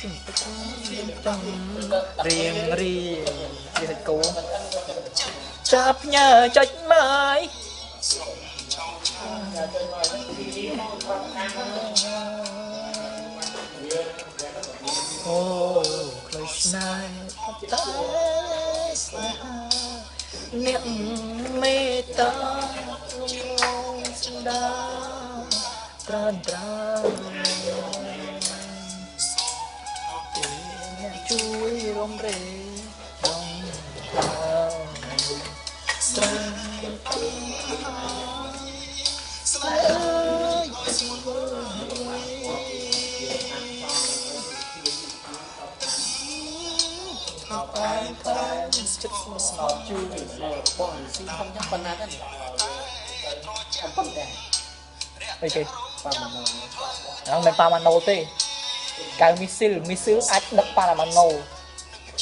រៀងរីវាសាច់គោចាប់ផ្ញើចុចមើយអូខ្លុយស្នេហ៍តែស្នេហាអ្នកមេត្តាលងស្ដាត្រានត្រា រំរេរំខានស្រីស្រីអើយតែតែចិត្តស្មោះស្មោះជួយបងស៊ីធំយ៉ាងប៉ុណ្ណាដែរអំប៉ុន្តែអីគេប៉ាម៉ាណូហ្នឹងមិនប៉ាម៉ាណូទេកៅមីស៊ីលមីស៊ីលអាចដឹកប៉ាម៉ាណូ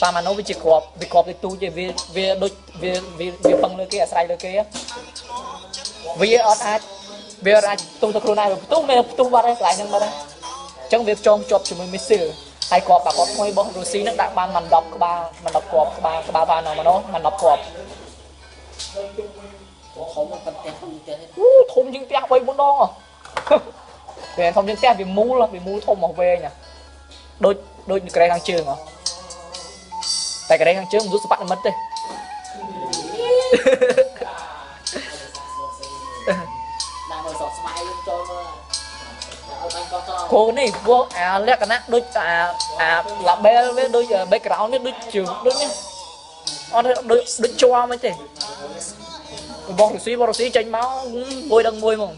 ប៉ាម៉ាណូវាជាគ្រាប់វាគ្រាប់ទៅទូចទេវាវាដូចវាវាវាពឹងលើគេអាស្រ័យលើគេហ៎វាអត់អាចវាអត់អាចផ្ទុះទៅខ្លួនឯងផ្ទុះមានផ្ទុះបាត់ហើយកន្លែងហ្នឹងបាត់ហើយអញ្ចឹងវាចងជាប់ជាមួយមីស៊ីលហើយគ្រាប់បាគាត់មួយរបស់រុស្ស៊ីហ្នឹងដាក់បានមិន10ក្បាលមិន10គ្រាប់ក្បាលក្បាលបានម៉ាណូមិន10គ្រាប់ធំប៉ុន្តែធំទេអូធំជាងផ្ទះ3 4ដងហ៎វាធំជាងផ្ទះវាមូលវាមូលធំមកវែងហ៎ដូចដូចក្រែខាងជើងហ៎ តែកដេខាងជើងមិនសុទ្ធសបនិមិត្តទេដាក់មកសក់ស្មៃចូលមើលគោនេះពួកអាលក្ខណៈដូចអាអា label វាដូច background នេះដូចជើងដូចនេះអត់ដូចដូចជွာមិនទេរបស់រុស្ស៊ីរបស់រុស្ស៊ីចេញមកមួយដឹងមួយហ្មង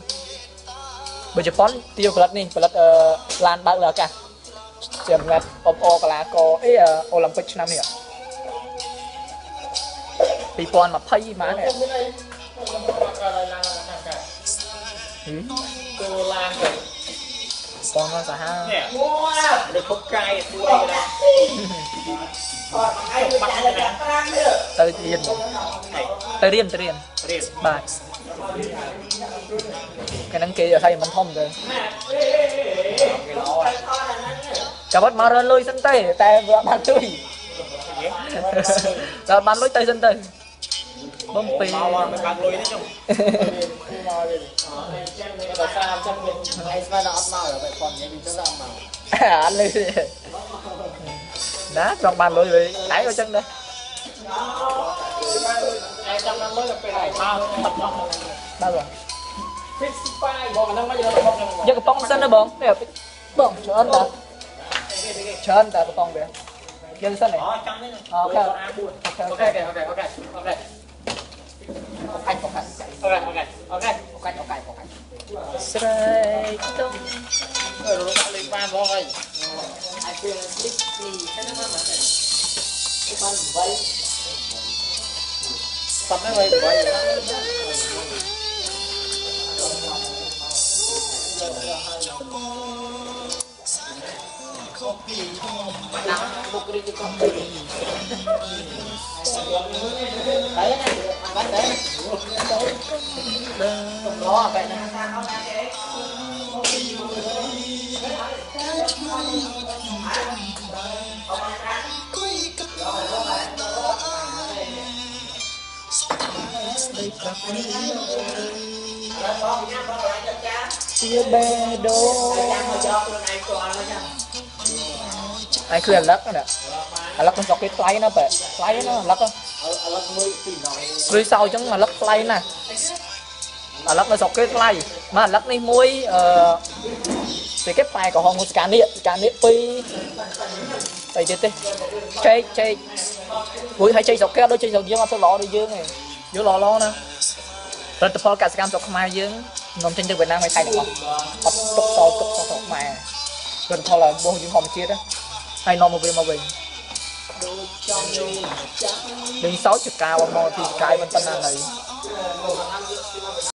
បើជប៉ុនទីផលិតនេះផលិតឡានបើកលើអាកាសជាផលិតអបអកលាករអីអូឡ িম্প ិកឆ្នាំនេះអត់ 2020មកហ្នឹងគោឡាងទៅបងមកសាហាវនេះខុបកាយដួយណាអត់ឯងបាត់ហ្នឹងទៅរៀនទៅរៀនទៅរៀនរៀនបាទកាលហ្នឹងគេឲ្យមិនធំទៅចាំបាត់មករលុយសិនទេតែវាបានទុយដល់បានលុយទៅសិនទៅ បំពីមកមកមិនបាក់លុយទេចុះមកវិញតែតាមចឹងវាឯងស្មានអត់មកបែបផងនិយាយទៅអត់មកអត់លុយទេណាចង់បានលុយវិញឯងក៏ចឹងដែរឯងចាំដល់លុយទៅពេលហើយមកអត់មកដល់បង55បងអាហ្នឹងមកយករបស់ហ្នឹងមកយកកំប៉ុងសិនណាបងនេះបងច្រើនតាច្រើនតាកំប៉ុងវាយើងសិនហ៎អូចាំនេះអូខេអូខេអូខេអូខេអូខេអូខេអូខេអុ កាច់អុកាច់អូខេអូខេអុកាច់អុកាច់អុកាច់ស្រែកទុំអឺរកលេខបាន បងហើយអាពេលលិចនេះហ្នឹងមកមកបានបីស្ប នេះបីបីណាបុគ្គលិកកុំបីហើយណាបានដែរកំឡោបែបហ្នឹងស្ដីប្រាប់គ្នាជាបេដូចាំមកយកខ្លួនឯងស្គាល់មកចាំឯងគឺអាលឹកណាអាលឹកមិនចង់គេថ្លៃណាបែថ្លៃណាអាលឹកឥឡូវមួយពីណយលុយសោអញ្ចឹងអាលឹកថ្លៃណាអាលឹកនៅស្រុកគេថ្លៃមកអាលឹកនេះមួយអឺពេលគេផ្លែក្រហមមួយស្កានេះស្កានេះពីរអីទៀតទេចេកចេកមួយឲ្យចេកស្រុកគេអត់ដូចចេកស្រុកយើងអត់ទៅល្អដូចយើងទេយើងល្អល្អណាផលិតផលកសិកម្មស្រុកខ្មែរយើងនាំចេញទៅវៀតណាមឲ្យថៃទាំងអស់អត់ទុកសល់ទុកស្រុកខ្មែរផលិតផលរបស់យើងធម្មជាតិហើយនាំមកវិញមកវិញដូចចង់យ ល់ចាំលេងសោចចកាវមកពីចកាយមិនប៉ុណ្ណានៅមក